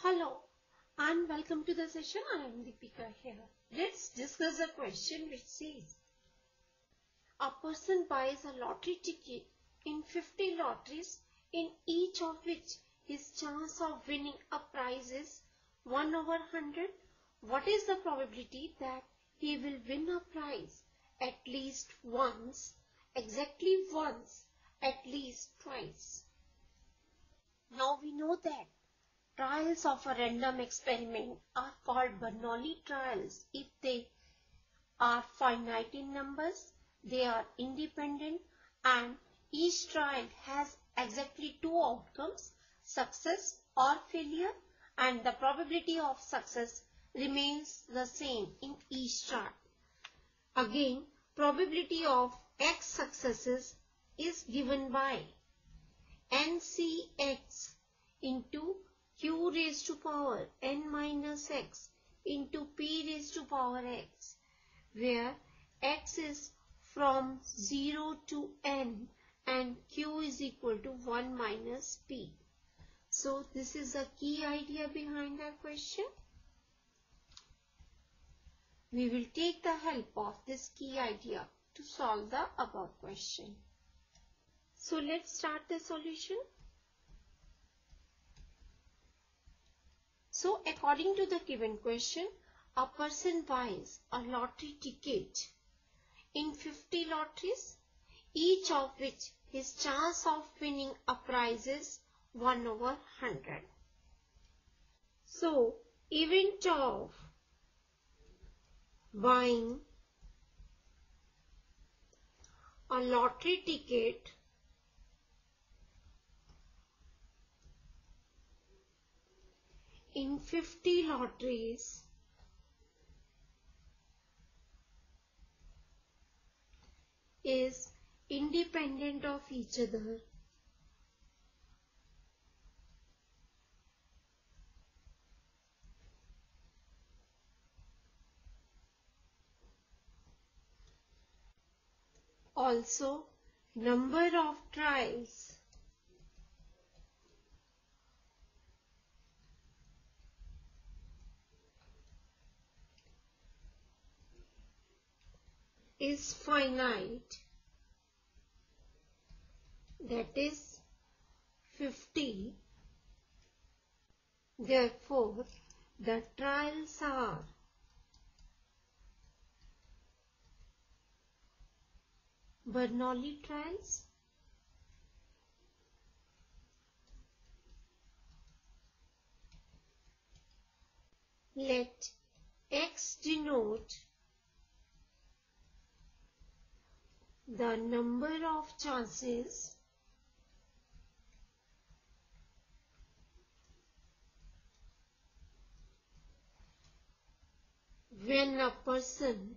Hello and welcome to the session. I am Deepika here. Let's discuss a question which says a person buys a lottery ticket in 50 lotteries in each of which his chance of winning a prize is 1 over 100. What is the probability that he will win a prize at least once, exactly once, at least twice? Now we know that Trials of a random experiment are called Bernoulli trials if they are finite in numbers, they are independent and each trial has exactly two outcomes, success or failure and the probability of success remains the same in each trial. Again, probability of x successes is given by NCX into q raised to power n minus x into p raised to power x where x is from 0 to n and q is equal to 1 minus p. So this is the key idea behind that question. We will take the help of this key idea to solve the above question. So let's start the solution. So according to the given question, a person buys a lottery ticket in 50 lotteries, each of which his chance of winning a prize is 1 over 100. So, event of buying a lottery ticket in 50 lotteries is independent of each other. Also, number of trials is finite. That is 50 therefore the trials are Bernoulli trials let x denote the number of chances when a person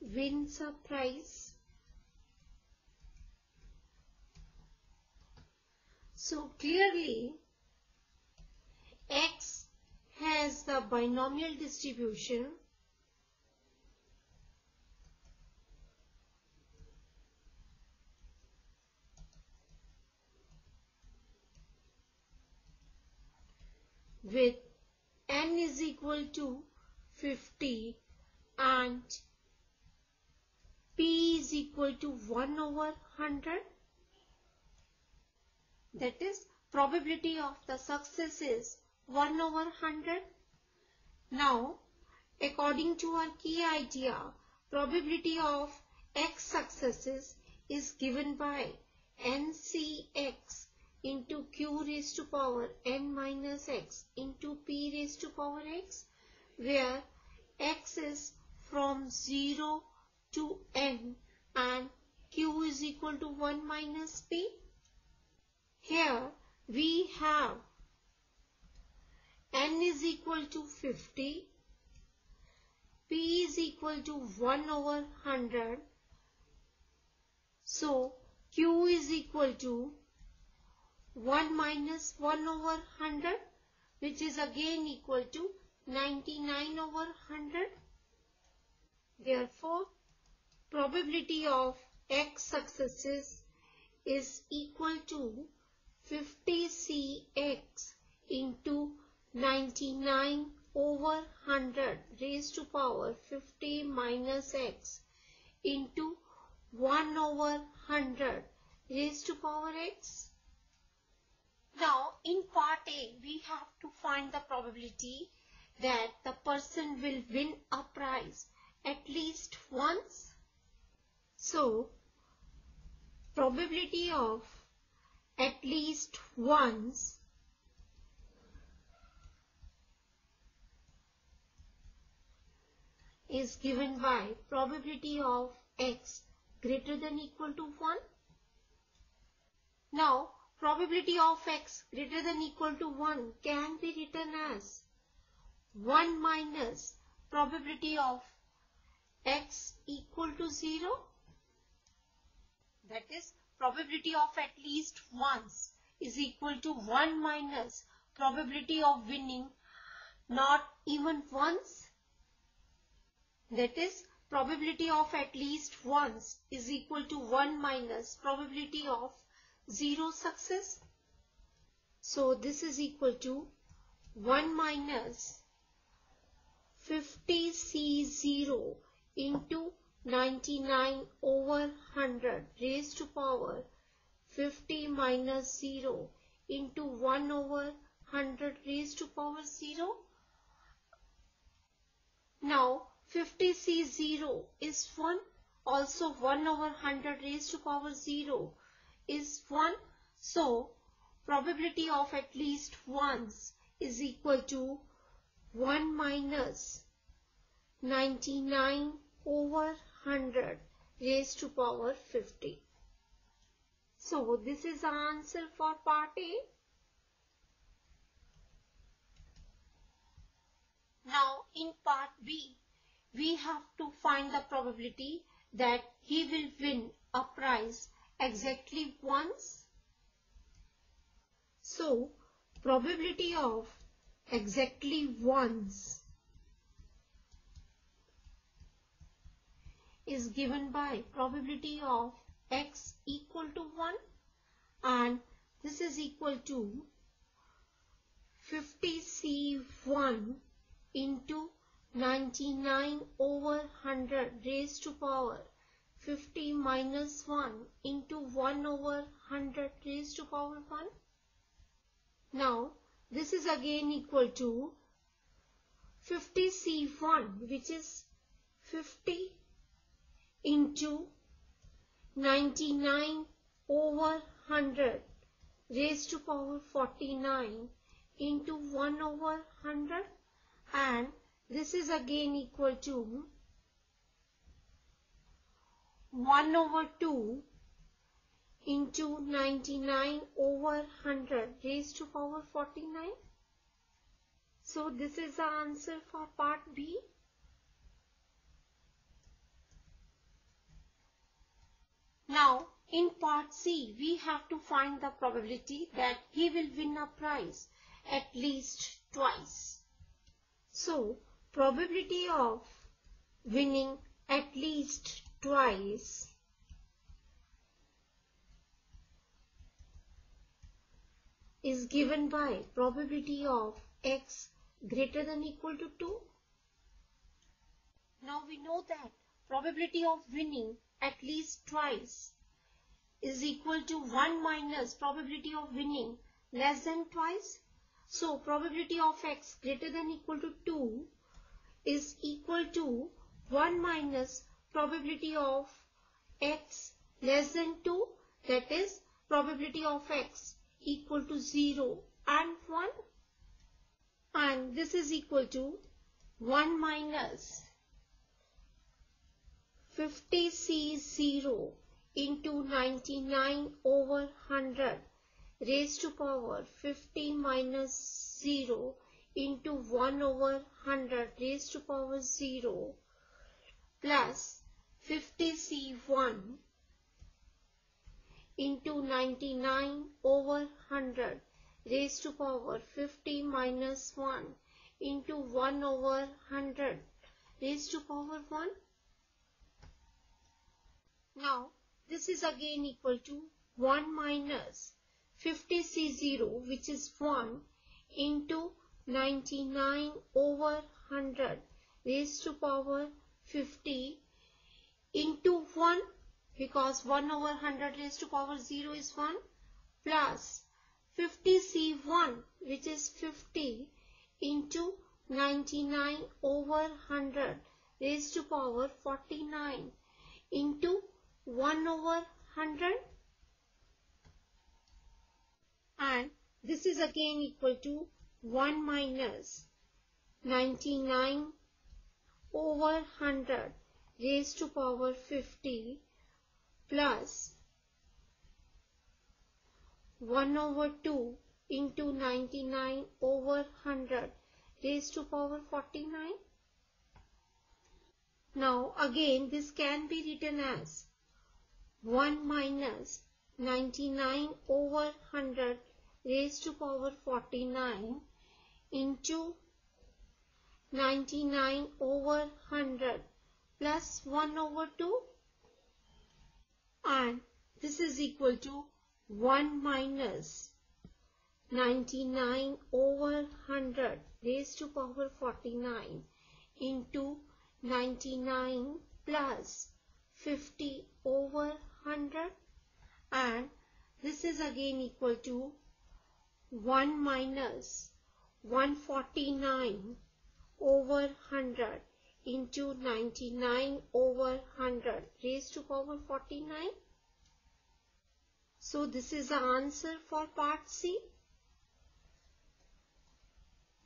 wins a prize. So clearly X has the binomial distribution with n is equal to 50 and p is equal to 1 over 100 that is probability of the success is 1 over 100 now according to our key idea probability of x successes is given by ncx into q raised to power n minus x into p raised to power x where x is from 0 to n and q is equal to 1 minus p. Here we have n is equal to 50, p is equal to 1 over 100. So q is equal to 1 minus 1 over 100 which is again equal to 99 over 100. Therefore, probability of X successes is equal to 50CX into 99 over 100 raised to power 50 minus X into 1 over 100 raised to power X now in part A we have to find the probability that the person will win a prize at least once. So probability of at least once is given by probability of x greater than equal to 1. Now, probability of x greater than equal to 1 can be written as 1 minus probability of x equal to 0. That is, probability of at least once is equal to 1 minus probability of winning not even once that is, probability of at least once is equal to 1 minus probability of 0 success. So this is equal to 1 minus 50C0 into 99 over 100 raised to power 50 minus 0 into 1 over 100 raised to power 0. Now 50C0 is 1. Also 1 over 100 raised to power 0 is 1. So probability of at least once is equal to 1 minus 99 over 100 raised to power 50. So this is the answer for part A. Now in part B, we have to find the probability that he will win a prize exactly once. So, probability of exactly once is given by probability of x equal to 1 and this is equal to 50c1 into 99 over 100 raised to power 50 minus 1 into 1 over 100 raised to power 1. Now this is again equal to 50C1 which is 50 into 99 over 100 raised to power 49 into 1 over 100 and this is again equal to 1 over 2 into 99 over 100 raised to power 49. So this is the answer for part B. Now in part C we have to find the probability that he will win a prize at least twice. So probability of winning at least twice is given by probability of x greater than equal to 2. Now we know that probability of winning at least twice is equal to 1 minus probability of winning less than twice. So probability of x greater than equal to 2 is equal to 1 minus probability of x less than 2 that is probability of x equal to 0 and 1 and this is equal to 1 minus 50C0 into 99 over 100 raised to power 50 minus 0 into 1 over 100 raised to power 0 plus 50C1 into 99 over 100 raised to power 50 minus 1 into 1 over 100 raised to power 1. Now this is again equal to 1 minus 50C0 which is 1 into 99 over 100 raised to power 50 into 1 because 1 over 100 raised to power 0 is 1 plus 50C1 which is 50 into 99 over 100 raised to power 49 into 1 over 100 and this is again equal to 1 minus 99 over 100 raised to power 50 plus 1 over 2 into 99 over 100 raised to power 49. Now again this can be written as 1 minus 99 over 100 raised to power 49 into 99 over 100 plus 1 over 2 and this is equal to 1 minus 99 over 100 raised to power 49 into 99 plus 50 over 100 and this is again equal to 1 minus 149 over 100 into 99 over 100 raised to power 49. So this is the answer for part C.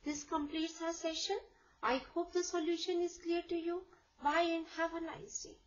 This completes our session. I hope the solution is clear to you. Bye and have a nice day.